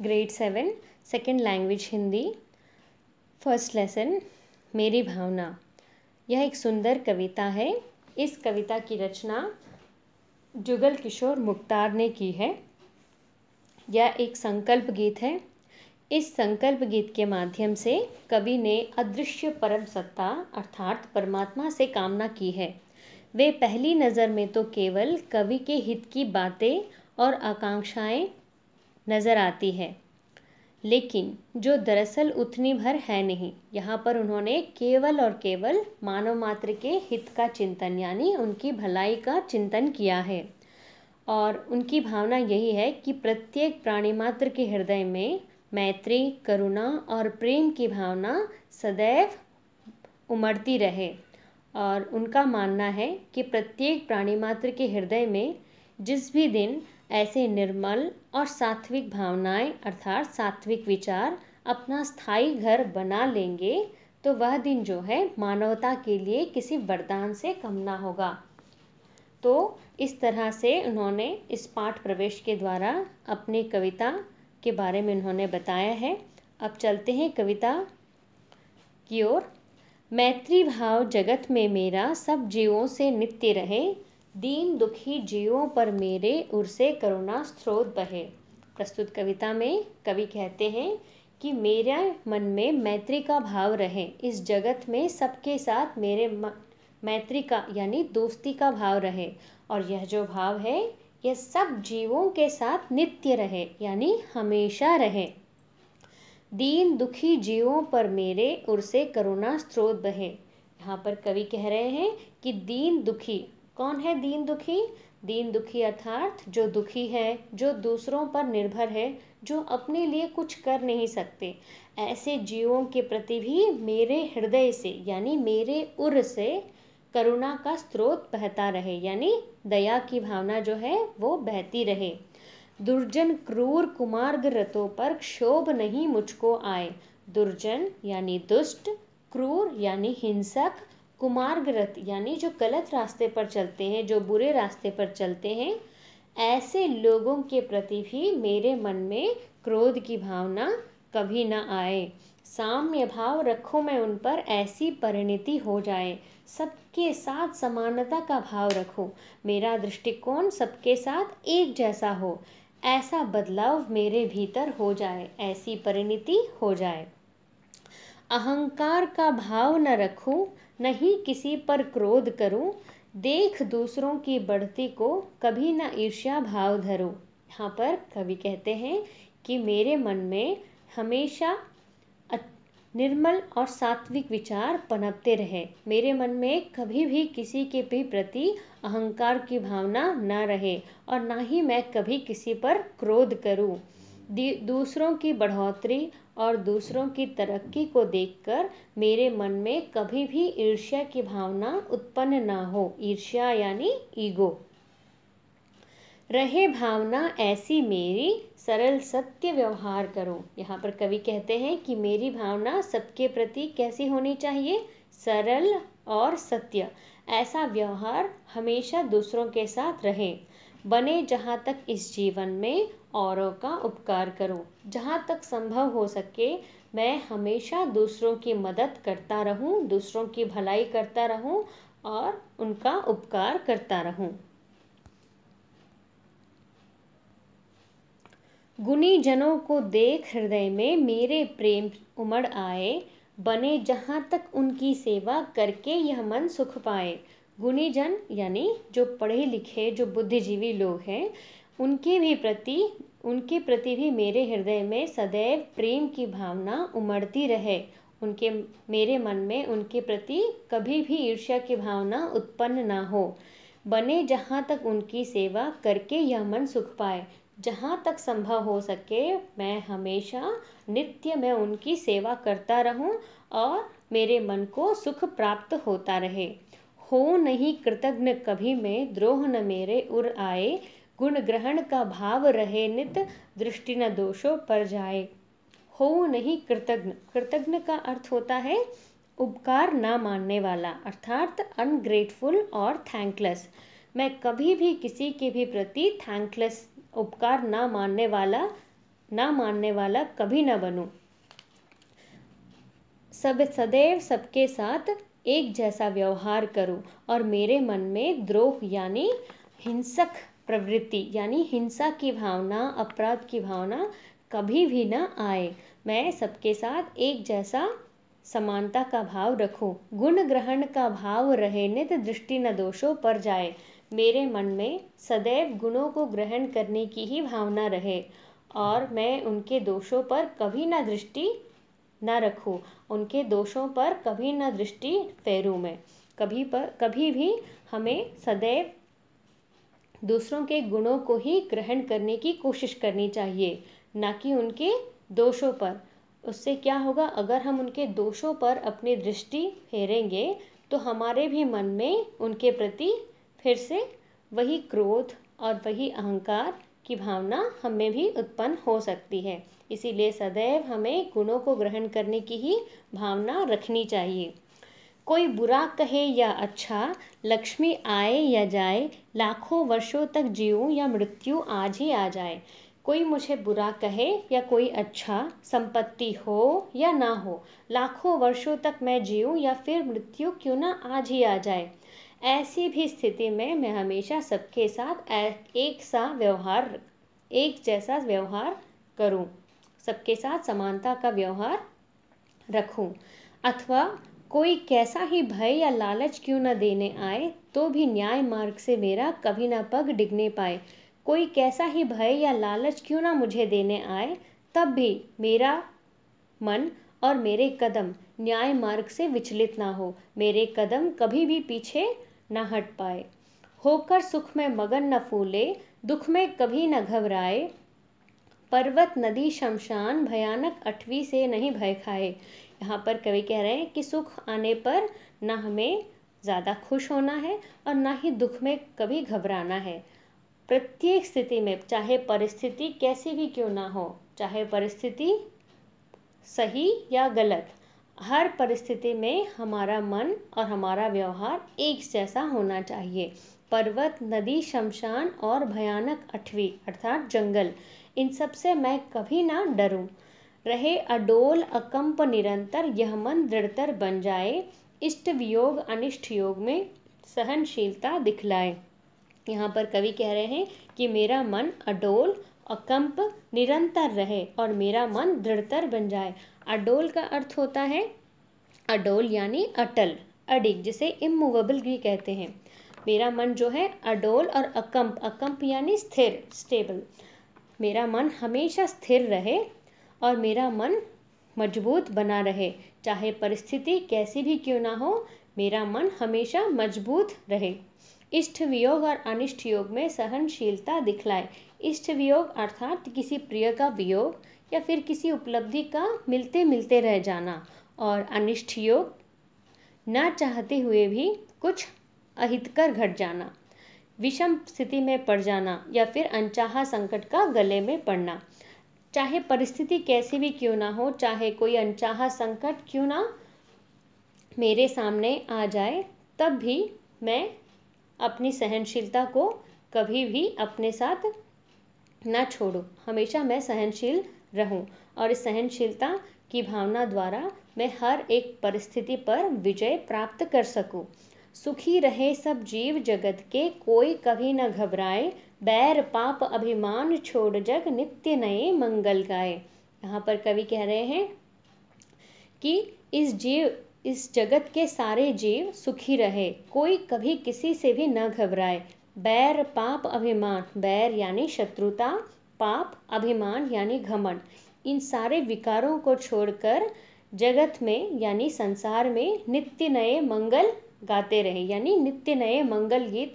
Grade seven second language Hindi first lesson Meri Bhavna. यह एक सुंदर कविता है। इस कविता की रचना जुगल किशोर मुख्तार ने की है। यह एक संकल्प गीत है। इस संकल्प गीत के माध्यम से कवि ने अदृश्य परम सत्ता अर्थात परमात्मा से कामना की है। वे पहली नज़र में तो केवल कवि के हित की बातें और आकांक्षाएँ नज़र आती है। लेकिन जो दरअसल उतनी भर है नहीं, यहाँ पर उन्होंने केवल और केवल मानव मात्र के हित का चिंतन, यानी उनकी भलाई का चिंतन किया है। और उनकी भावना यही है कि प्रत्येक प्राणी मात्र के हृदय में मैत्री, करुणा और प्रेम की भावना सदैव उमड़ती रहे। और उनका मानना है कि प्रत्येक प्राणी मात्र के हृदय में जिस भी दिन ऐसे निर्मल और सात्विक भावनाएँ अर्थात सात्विक विचार अपना स्थायी घर बना लेंगे तो वह दिन जो है मानवता के लिए किसी वरदान से कम ना होगा। तो इस तरह से उन्होंने इस पाठ प्रवेश के द्वारा अपनी कविता के बारे में उन्होंने बताया है। अब चलते हैं कविता की ओर। मैत्री भाव जगत में मेरा सब जीवों से नित्य रहे दीन दुखी जीवों पर मेरे उर से करुणा स्रोत बहे। प्रस्तुत कविता में कवि कहते हैं कि मेरे मन में मैत्री का भाव रहे। इस जगत में सबके साथ मेरे मैत्री का यानी दोस्ती का भाव रहे। और यह जो भाव है, यह सब जीवों के साथ नित्य रहे, यानी हमेशा रहे। दीन दुखी जीवों पर मेरे उर से करुणा स्रोत बहे। यहाँ पर कवि कह रहे हैं कि दीन दुखी कौन है दीन दुखी? दीन दुखी अर्थात जो दुखी है, जो दूसरों पर निर्भर है, जो अपने लिए कुछ कर नहीं सकते। ऐसे जीवों के प्रति भी मेरे हृदय से, यानी मेरे उर से करुणा का स्रोत बहता रहे, यानी दया की भावना जो है वो बहती रहे। दुर्जन क्रूर कुमार्ग रतों पर क्षोभ नहीं मुझको आए। दुर्जन, यानी दुष्ट, क्रूर, यानी हिंसक कुमार्ग रथ यानी जो गलत रास्ते पर चलते हैं, जो बुरे रास्ते पर चलते हैं, ऐसे लोगों के प्रति भी मेरे मन में क्रोध की भावना कभी ना आए। साम्य भाव रखो मैं उन पर, ऐसी परिणति हो जाए। सबके साथ समानता का भाव रखो। मेरा दृष्टिकोण सबके साथ एक जैसा हो। ऐसा बदलाव मेरे भीतर हो जाए, ऐसी परिणति हो जाए। अहंकार का भाव न रखूँ नहीं किसी पर क्रोध करूँ, देख दूसरों की बढ़ती को कभी न ईर्ष्या भाव धरूं। यहाँ पर कवि कहते हैं कि मेरे मन में हमेशा निर्मल और सात्विक विचार पनपते रहे। मेरे मन में कभी भी किसी के भी प्रति अहंकार की भावना न रहे और ना ही मैं कभी किसी पर क्रोध करूँ। दूसरों की बढ़ोतरी और दूसरों की तरक्की को देखकर मेरे मन में कभी भी ईर्ष्या की भावना उत्पन्न ना हो। ईर्ष्या यानी ईगो। रहे भावना ऐसी मेरी, सरल सत्य व्यवहार करो। यहाँ पर कवि कहते हैं कि मेरी भावना सबके प्रति कैसी होनी चाहिए? सरल और सत्य। ऐसा व्यवहार हमेशा दूसरों के साथ रहे। बने जहाँ तक इस जीवन में औरों का उपकार करो। जहाँ तक संभव हो सके, मैं हमेशा दूसरों की मदद करता रहूँ, दूसरों की भलाई करता रहूँ और उनका उपकार करता रहूँ। गुनी जनों को देख हृदय में मेरे प्रेम उमड़ आए, बने जहाँ तक उनकी सेवा करके यह मन सुख पाए। गुणी जन यानी जो पढ़े लिखे, जो बुद्धिजीवी लोग हैं, उनके भी प्रति उनके प्रति भी मेरे हृदय में सदैव प्रेम की भावना उमड़ती रहे। उनके, मेरे मन में उनके प्रति कभी भी ईर्ष्या की भावना उत्पन्न ना हो। बने जहाँ तक उनकी सेवा करके यह मन सुख पाए, जहाँ तक संभव हो सके मैं हमेशा नित्य मैं उनकी सेवा करता रहूँ और मेरे मन को सुख प्राप्त होता रहे। हो नहीं कृतज्ञ कभी मैं, द्रोह न मेरे उर आए गुण ग्रहण का भाव रहे नित दृष्टि न दोषों पर जाए। हो नहीं कृतज्ञ। कृतज्ञ का अर्थ होता है उपकार ना मानने वाला, अर्थात अनग्रेटफुल और थैंकलेस मैं कभी भी किसी के भी प्रति थैंकलेस उपकार ना मानने वाला, ना मानने वाला कभी ना बनूं। सब सदैव सबके साथ एक जैसा व्यवहार करूँ और मेरे मन में द्रोह यानी हिंसक प्रवृत्ति, यानी हिंसा की भावना, अपराध की भावना कभी भी ना आए। मैं सबके साथ एक जैसा समानता का भाव रखूँ। गुण ग्रहण का भाव रहे, नित दृष्टि न दोषों पर जाए। मेरे मन में सदैव गुणों को ग्रहण करने की ही भावना रहे और मैं उनके दोषों पर कभी ना दृष्टि न रखूँ। उनके दोषों पर कभी ना दृष्टि फेरूं मैं। कभी पर कभी भी हमें सदैव दूसरों के गुणों को ही ग्रहण करने की कोशिश करनी चाहिए, ना कि उनके दोषों पर। उससे क्या होगा, अगर हम उनके दोषों पर अपनी दृष्टि फेरेंगे तो हमारे भी मन में उनके प्रति फिर से वही क्रोध और वही अहंकार की भावना हमें भी उत्पन्न हो सकती है। इसीलिए सदैव हमें गुणों को ग्रहण करने की ही भावना रखनी चाहिए। कोई बुरा कहे या अच्छा लक्ष्मी आए या जाए लाखों वर्षों तक जीऊँ या मृत्यु आज ही आ जाए। कोई मुझे बुरा कहे या कोई अच्छा संपत्ति हो या ना हो लाखों वर्षों तक मैं जीऊँ या फिर मृत्यु क्यों ना आज ही आ जाए। ऐसी भी स्थिति में मैं हमेशा सबके साथ एक सा व्यवहार एक जैसा व्यवहार करूँ, सबके साथ समानता का व्यवहार रखूँ। अथवा कोई कैसा ही भय या लालच क्यों न देने आए तो भी न्याय मार्ग से मेरा कभी ना पग डिगने पाए। कोई कैसा ही भय या लालच क्यों ना मुझे देने आए, तब भी मेरा मन और मेरे कदम न्याय मार्ग से विचलित ना हो, मेरे कदम कभी भी पीछे ना हट पाए। होकर सुख में मगन न फूले, दुख में कभी न घबराए पर्वत नदी शमशान भयानक अठवी से नहीं भय खाए। यहाँ पर कवि कह रहे हैं कि सुख आने पर न हमें ज़्यादा खुश होना है और ना ही दुख में कभी घबराना है। प्रत्येक स्थिति में चाहे परिस्थिति कैसी भी क्यों ना हो, चाहे परिस्थिति सही या गलत, हर परिस्थिति में हमारा मन और हमारा व्यवहार एक जैसा होना चाहिए। पर्वत, नदी, शमशान और भयानक अठवी, अर्थात जंगल इन सबसे मैं कभी ना डरूं। रहे अडोल अकंप निरंतर, यह मन दृढ़तर बन जाए, इष्ट वियोग अनिष्ट योग में सहनशीलता दिखलाए। यहाँ पर कवि कह रहे हैं कि मेरा मन अडोल अकंप निरंतर रहे और मेरा मन दृढ़तर बन जाए। अडोल का अर्थ होता है अडोल यानी अटल, अडिग, जिसे इमूवेबल भी कहते हैं। मेरा मन जो है अडोल और अकंप अकंप यानी स्थिर स्टेबल मेरा मन हमेशा स्थिर रहे और मेरा मन मज़बूत बना रहे। चाहे परिस्थिति कैसी भी क्यों ना हो, मेरा मन हमेशा मज़बूत रहे। इष्ट वियोग और अनिष्ट योग में सहनशीलता दिखलाए। इष्ट वियोग अर्थात किसी प्रिय का वियोग या फिर किसी उपलब्धि का मिलते मिलते रह जाना। और अनिष्ट योग न चाहते हुए भी कुछ अहितकर घट जाना। विषम स्थिति में पड़ जाना या फिर अनचाहा संकट का गले में पड़ना। चाहे परिस्थिति कैसी भी क्यों ना हो, चाहे कोई अनचाहा संकट क्यों ना मेरे सामने आ जाए, तब भी मैं अपनी सहनशीलता को कभी भी अपने साथ ना छोड़ूं। हमेशा मैं सहनशील रहूँ और इस सहनशीलता की भावना द्वारा मैं हर एक परिस्थिति पर विजय प्राप्त कर सकूँ। सुखी रहे सब जीव जगत के, कोई कभी न घबराए। बैर पाप अभिमान छोड़ जग, नित्य नए मंगल गाए। यहाँ पर कवि कह रहे हैं कि इस जीव, इस जगत के सारे जीव सुखी रहे, कोई कभी किसी से भी न घबराए। बैर पाप अभिमान, बैर यानी शत्रुता, पाप अभिमान यानी घमंड। इन सारे विकारों को छोड़कर जगत में, यानी संसार में नित्य नए मंगल गाते रहे, यानी नित्य नए मंगल गीत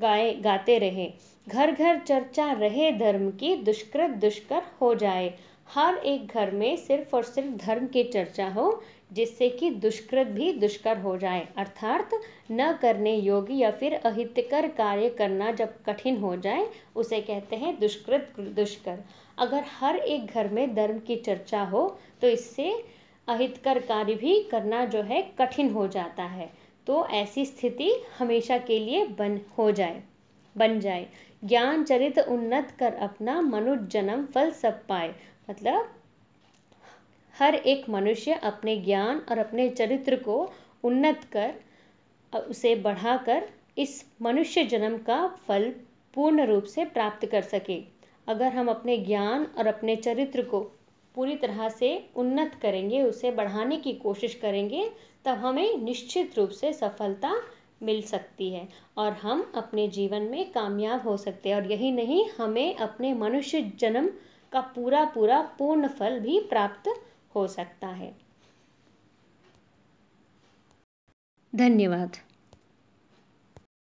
गाए, गाते रहे। घर घर चर्चा रहे धर्म की दुष्कृत दुष्कर हो जाए। हर एक घर में सिर्फ़ और सिर्फ़ धर्म की चर्चा हो, जिससे कि दुष्कृत भी दुष्कर हो जाए। अर्थात, न करने योग्य या फिर अहितकर कार्य करना जब कठिन हो जाए, उसे कहते हैं दुष्कृत दुष्कर। अगर हर एक घर में धर्म की चर्चा हो तो इससे अहितकर कार्य भी करना जो है कठिन हो जाता है। तो ऐसी स्थिति हमेशा के लिए बन, हो जाए, बन जाए। ज्ञान चरित उन्नत कर अपना मनुष्य जन्म फल सब पाए। मतलब हर एक मनुष्य अपने ज्ञान और अपने चरित्र को उन्नत कर, उसे बढ़ाकर इस मनुष्य जन्म का फल पूर्ण रूप से प्राप्त कर सके। अगर हम अपने ज्ञान और अपने चरित्र को पूरी तरह से उन्नत करेंगे, उसे बढ़ाने की कोशिश करेंगे, तब हमें निश्चित रूप से सफलता मिल सकती है और हम अपने जीवन में कामयाब हो सकते हैं। और यही नहीं, हमें अपने मनुष्य जन्म का पूरा पूरा पूर्ण फल भी प्राप्त हो सकता है। धन्यवाद।